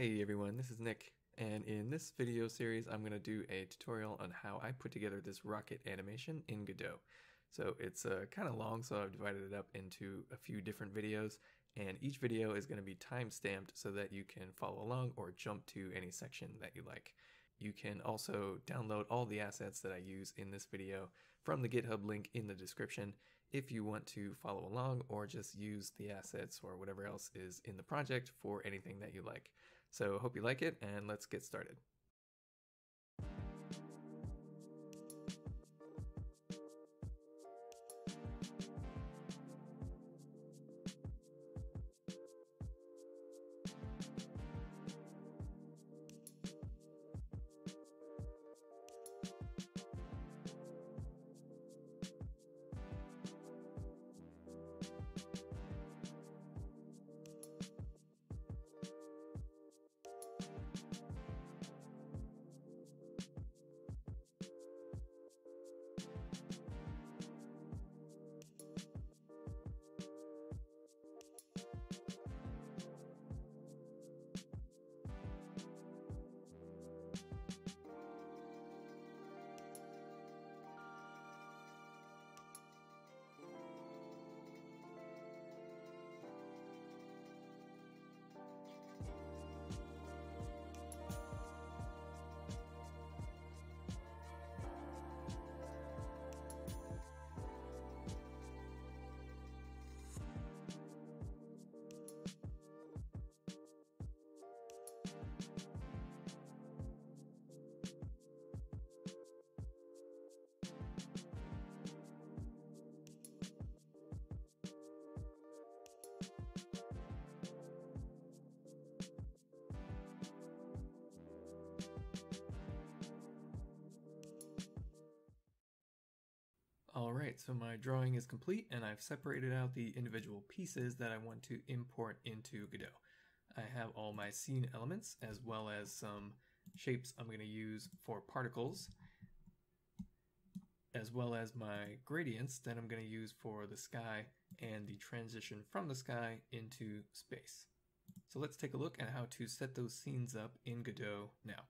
Hey everyone, this is Nick, and in this video series I'm going to do a tutorial on how I put together this rocket animation in Godot. So it's uh, kind of long, so I've divided it up into a few different videos, and each video is going to be time stamped so that you can follow along or jump to any section that you like. You can also download all the assets that I use in this video from the GitHub link in the description if you want to follow along or just use the assets or whatever else is in the project for anything that you like. So hope you like it and let's get started. Alright, so my drawing is complete and I've separated out the individual pieces that I want to import into Godot. I have all my scene elements as well as some shapes I'm going to use for particles as well as my gradients that I'm going to use for the sky and the transition from the sky into space. So let's take a look at how to set those scenes up in Godot now.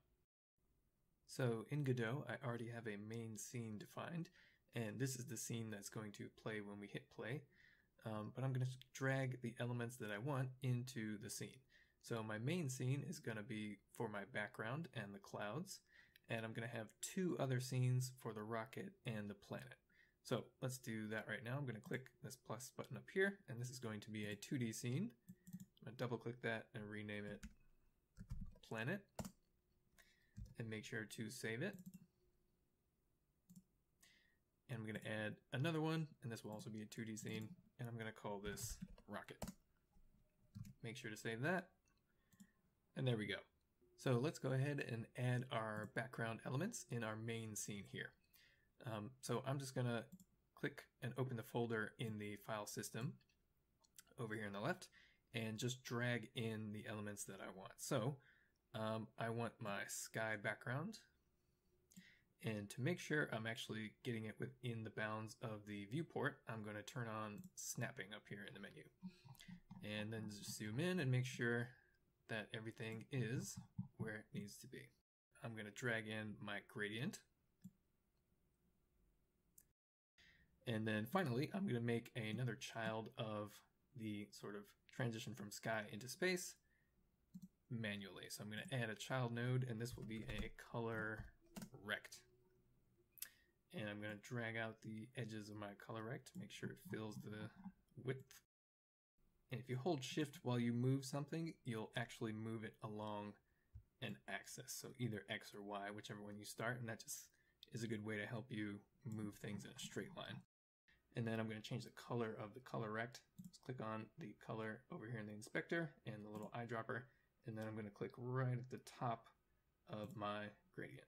So in Godot, I already have a main scene defined and this is the scene that's going to play when we hit play. Um, but I'm going to drag the elements that I want into the scene. So my main scene is going to be for my background and the clouds, and I'm going to have two other scenes for the rocket and the planet. So let's do that right now. I'm going to click this plus button up here, and this is going to be a 2D scene. I'm going to double click that and rename it planet, and make sure to save it and I'm going to add another one, and this will also be a 2D scene, and I'm going to call this rocket. Make sure to save that, and there we go. So let's go ahead and add our background elements in our main scene here. Um, so I'm just going to click and open the folder in the file system over here on the left, and just drag in the elements that I want. So um, I want my sky background, and to make sure I'm actually getting it within the bounds of the viewport, I'm going to turn on snapping up here in the menu. And then zoom in and make sure that everything is where it needs to be. I'm going to drag in my gradient. And then finally, I'm going to make another child of the sort of transition from sky into space manually. So I'm going to add a child node, and this will be a color rect and I'm going to drag out the edges of my color rect to make sure it fills the width. And if you hold shift while you move something, you'll actually move it along an axis. So either X or Y, whichever one you start, and that just is a good way to help you move things in a straight line. And then I'm going to change the color of the color rect. Let's click on the color over here in the inspector and the little eyedropper. And then I'm going to click right at the top of my gradient.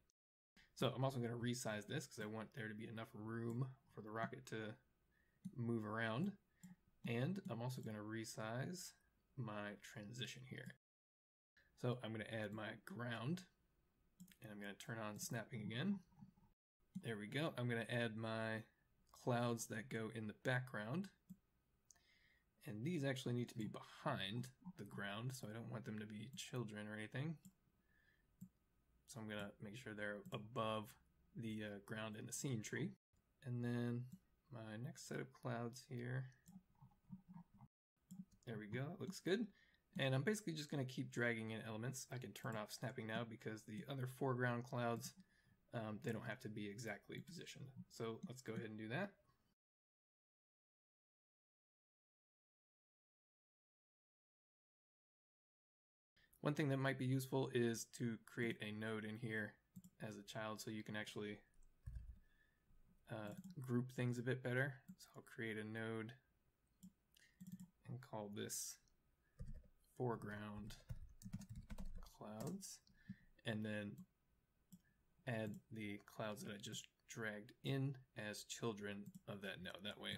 So I'm also going to resize this because I want there to be enough room for the rocket to move around. And I'm also going to resize my transition here. So I'm going to add my ground and I'm going to turn on snapping again. There we go. I'm going to add my clouds that go in the background. And these actually need to be behind the ground, so I don't want them to be children or anything. So I'm to make sure they're above the uh, ground in the scene tree. And then my next set of clouds here. There we go, looks good. And I'm basically just to keep dragging in elements. I can turn off snapping now because the other foreground clouds, um, they don't have to be exactly positioned. So let's go ahead and do that. One thing that might be useful is to create a node in here as a child so you can actually uh, group things a bit better. So I'll create a node and call this foreground clouds and then add the clouds that I just dragged in as children of that node. That way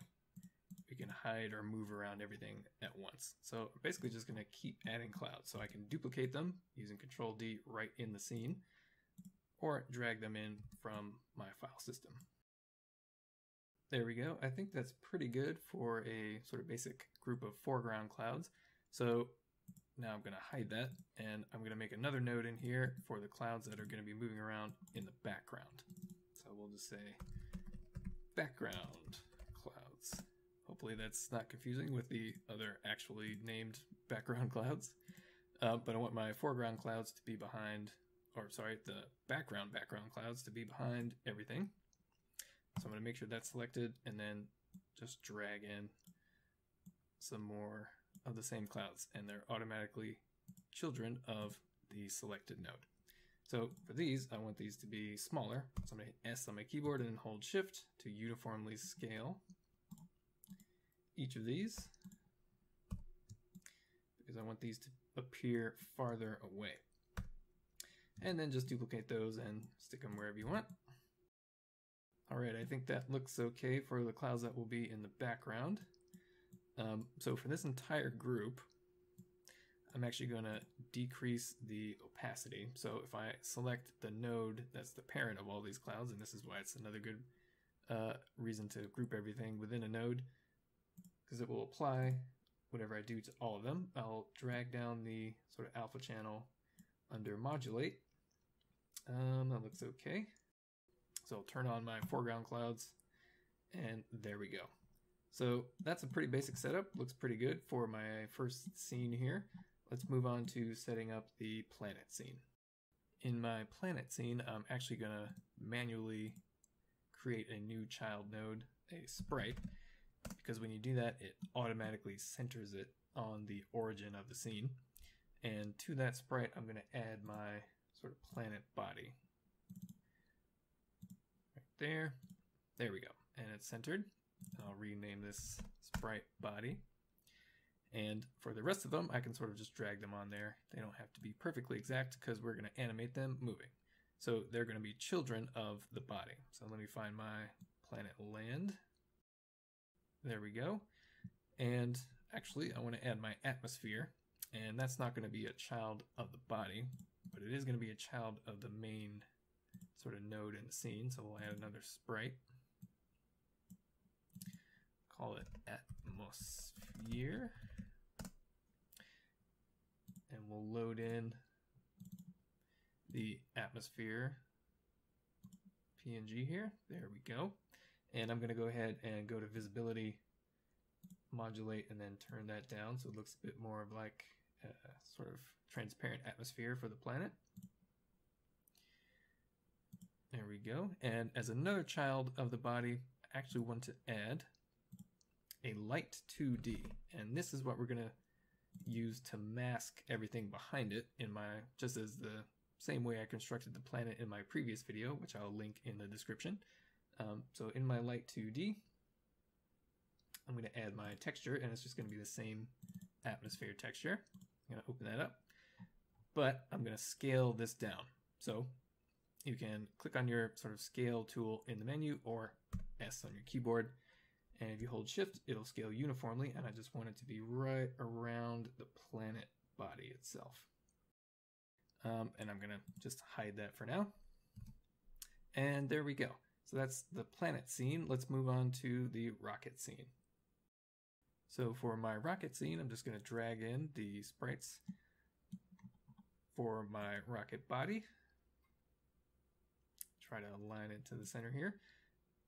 hide or move around everything at once. So I'm basically just going to keep adding clouds. So I can duplicate them using Control D right in the scene or drag them in from my file system. There we go. I think that's pretty good for a sort of basic group of foreground clouds. So now I'm going to hide that and I'm going to make another node in here for the clouds that are going to be moving around in the background. So we'll just say background Hopefully that's not confusing with the other actually named background clouds. Uh, but I want my foreground clouds to be behind, or sorry, the background background clouds to be behind everything. So I'm going to make sure that's selected and then just drag in some more of the same clouds and they're automatically children of the selected node. So for these, I want these to be smaller. So I'm going to hit S on my keyboard and hold shift to uniformly scale each of these because I want these to appear farther away. And then just duplicate those and stick them wherever you want. Alright, I think that looks okay for the clouds that will be in the background. Um, so for this entire group, I'm actually going to decrease the opacity. So if I select the node that's the parent of all these clouds, and this is why it's another good uh, reason to group everything within a node, because it will apply whatever I do to all of them. I'll drag down the sort of alpha channel under modulate. Um, that looks okay. So I'll turn on my foreground clouds and there we go. So that's a pretty basic setup. Looks pretty good for my first scene here. Let's move on to setting up the planet scene. In my planet scene, I'm actually going to manually create a new child node, a sprite, because when you do that, it automatically centers it on the origin of the scene. And to that sprite, I'm going to add my sort of planet body. Right there. There we go. And it's centered. I'll rename this sprite body. And for the rest of them, I can sort of just drag them on there. They don't have to be perfectly exact because we're going to animate them moving. So they're going to be children of the body. So let me find my planet land. There we go. And actually, I want to add my atmosphere. And that's not going to be a child of the body, but it is going to be a child of the main sort of node in the scene. So we'll add another sprite. Call it atmosphere. And we'll load in the atmosphere PNG here. There we go. And I'm going to go ahead and go to visibility, modulate, and then turn that down so it looks a bit more of like a sort of transparent atmosphere for the planet. There we go. And as another child of the body, I actually want to add a light 2D. And this is what we're going to use to mask everything behind it in my, just as the same way I constructed the planet in my previous video, which I'll link in the description. Um, so in my light 2D, I'm going to add my texture, and it's just going to be the same atmosphere texture. I'm going to open that up, but I'm going to scale this down. So you can click on your sort of scale tool in the menu or S on your keyboard. And if you hold shift, it'll scale uniformly. And I just want it to be right around the planet body itself. Um, and I'm going to just hide that for now. And there we go. So that's the planet scene. Let's move on to the rocket scene. So for my rocket scene, I'm just going to drag in the sprites for my rocket body. Try to align it to the center here.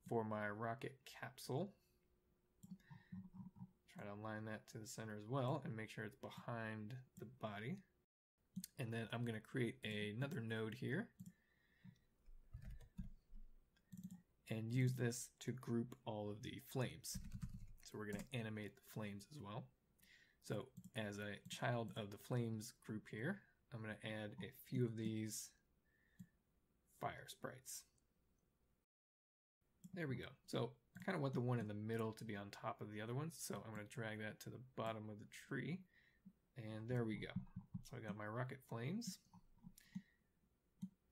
For my rocket capsule, try to align that to the center as well and make sure it's behind the body. And then I'm going to create another node here and use this to group all of the flames. So we're going to animate the flames as well. So as a child of the flames group here, I'm going to add a few of these fire sprites. There we go. So I kind of want the one in the middle to be on top of the other ones. So I'm going to drag that to the bottom of the tree. And there we go. So I got my rocket flames.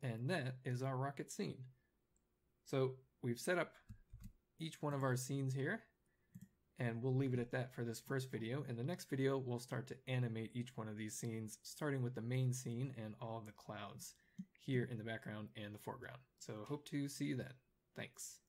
And that is our rocket scene. So we've set up each one of our scenes here and we'll leave it at that for this first video. In the next video, we'll start to animate each one of these scenes, starting with the main scene and all the clouds here in the background and the foreground. So hope to see you then. Thanks.